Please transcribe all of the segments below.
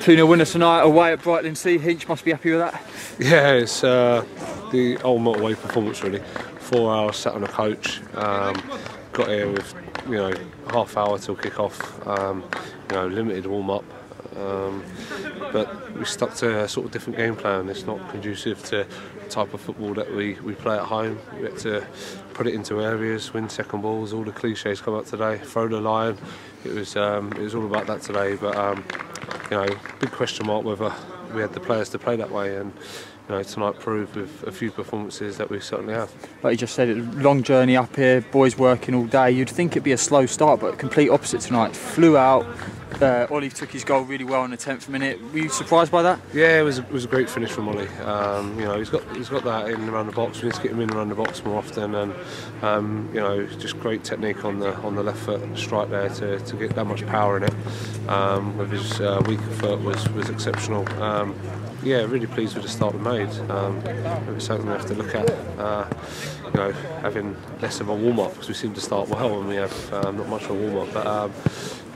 2 0 winner tonight away at Brightlingsea. Hinch must be happy with that. Yeah, it's uh, the ultimate away performance really. Four hours sat on a coach, um, got here with you know half hour till kick off, um, you know limited warm up. Um, but we stuck to a sort of different game plan. It's not conducive to the type of football that we, we play at home. We had to put it into areas, win second balls, all the cliches come out today. Throw the line. It was um, it was all about that today. But um, you know, big question mark whether we had the players to play that way. And you know, tonight proved with a few performances that we certainly have. Like you just said, it's a long journey up here, boys working all day. You'd think it'd be a slow start, but complete opposite tonight. Flew out. Uh, Ollie took his goal really well in the 10th minute. Were you surprised by that? Yeah, it was it was a great finish from Ollie. Um, you know, he's got he's got that in around the box. We need to get him in around the box more often, and um, you know, just great technique on the on the left foot strike there to, to get that much power in it. Um, with his uh, weaker foot was was exceptional. Um, yeah, really pleased with the start we made. Um, it's something we have to look at. Uh, you know, having less of a warm up because we seem to start well and we have um, not much of a warm up. But um,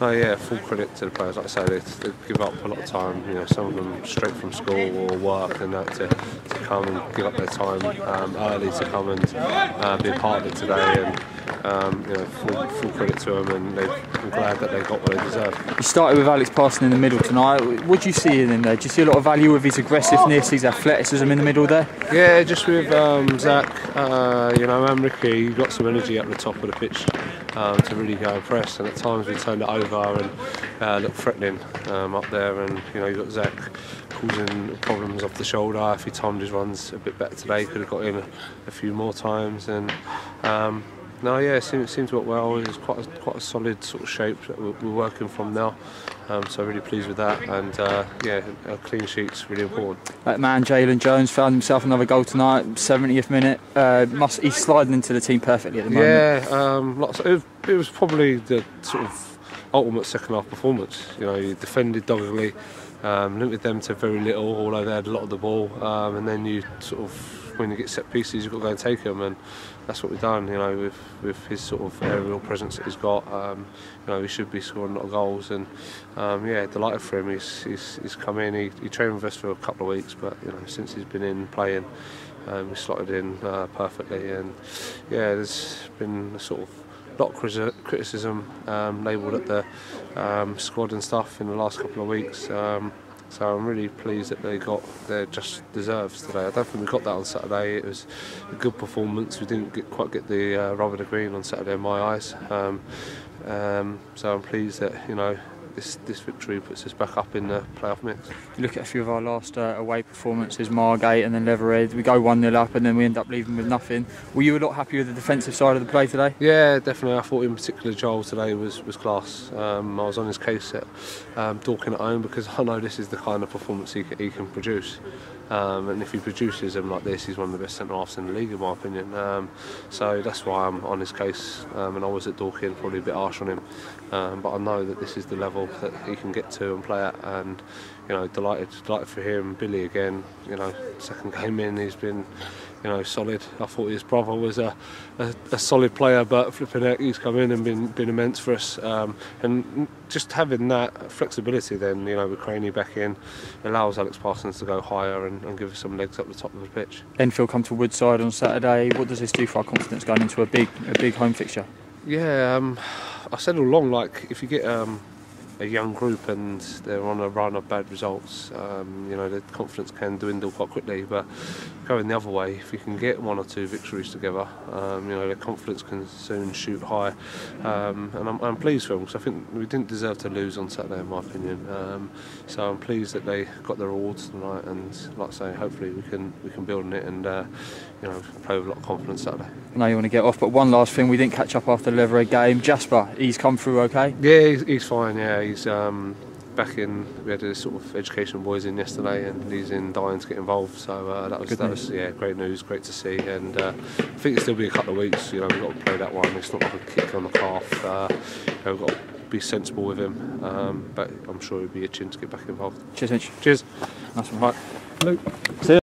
no, yeah, full credit to the players. Like I say, they, they give up a lot of time. You know, some of them straight from school or work and that to, to come and give up their time um, early to come and uh, be a part of it today. And um, you know, full, full credit to them, and I'm glad that they got what they deserve. You started with Alex Parson in the middle tonight. What do you see in him there? Do you see a lot of value with his aggressiveness, his athleticism in the middle there? Yeah, just with um, Zach, uh, you know, and Ricky, you got some energy at the top of the pitch um, to really go and press, and at times we turned it over and uh, looked threatening um, up there, and you know, you've got Zach causing problems off the shoulder. If he timed his runs a bit better today, could have got in a, a few more times, and um, no, yeah, it seems, it seems to work well. It's quite a, quite a solid sort of shape that we're, we're working from now. Um, so really pleased with that, and uh, yeah, a clean sheet's really important. That man, Jalen Jones, found himself another goal tonight, 70th minute. Uh, must he's sliding into the team perfectly at the moment. Yeah, um, lots. Of, it, was probably the sort of ultimate second half performance. You know, he defended doggedly, um, limited them to very little, although they had a lot of the ball, um, and then you sort of when you get set pieces, you've got to go and take them, and that's what we've done. You know, with with his sort of aerial presence that he's got, um, you know, he should be scoring a lot of goals, and um, yeah, delighted for him. He's, he's, he's come in. He, he trained with us for a couple of weeks, but you know, since he's been in playing, um, slotted in uh, perfectly, and yeah, there's been a sort of lot of criticism um, labelled at the um, squad and stuff in the last couple of weeks. Um, so I'm really pleased that they got their just deserves today. I don't think we got that on Saturday. It was a good performance. We didn't get, quite get the uh, rubber the green on Saturday in my eyes. Um, um, so I'm pleased that you know this this victory puts us back up in the playoff mix. You look at a few of our last uh, away performances, Margate and then Leatherhead. We go one 0 up and then we end up leaving with nothing. Were you a lot happier with the defensive side of the play today? Yeah, definitely. I thought in particular Joel today was was class. Um, I was on his case at um, Dorking at home because I know this is the kind of performance he, he can produce. Um, and if he produces them like this, he's one of the best centre halves in the league, in my opinion. Um, so that's why I'm on his case. Um, and I was at Dorking, probably a bit harsh on him. Um, but I know that this is the level that he can get to and play at. And you know, delighted, delighted for him. Billy again. You know, second game in, he's been you know, solid. I thought his brother was a, a, a solid player, but flipping out, he's come in and been been immense for us. Um, and just having that flexibility, then you know, with Craney back in, allows Alex Parsons to go higher and, and give us some legs up the top of the pitch. Enfield come to Woodside on Saturday. What does this do for our confidence going into a big a big home fixture? Yeah, um, I said all along, like if you get um, a young group and they're on a run of bad results, um, you know, the confidence can dwindle quite quickly. But going the other way, if you can get one or two victories together, um, you know, the confidence can soon shoot high. Um, and I'm, I'm, pleased for them because I think we didn't deserve to lose on Saturday, in my opinion. Um, so I'm pleased that they got their awards tonight, and like I say, hopefully we can we can build on it and uh, you know play with a lot of confidence Saturday. I know you want to get off, but one last thing, we didn't catch up after the Leatherhead game. Jasper, he's come through okay? Yeah, he's, he's fine. Yeah, he's um, back in. We had a sort of education boys in yesterday, and he's in dying to get involved. So uh, that was Good that news. was yeah, great news, great to see. And uh, I think it'll still be a couple of weeks. You know, we've got to play that one. It's not like a kick on the calf. Uh, you know, we've got to be sensible with him, um, but I'm sure he'll be itching to get back involved. Cheers, Mitch. Cheers. Nice one. Right. Luke. See ya.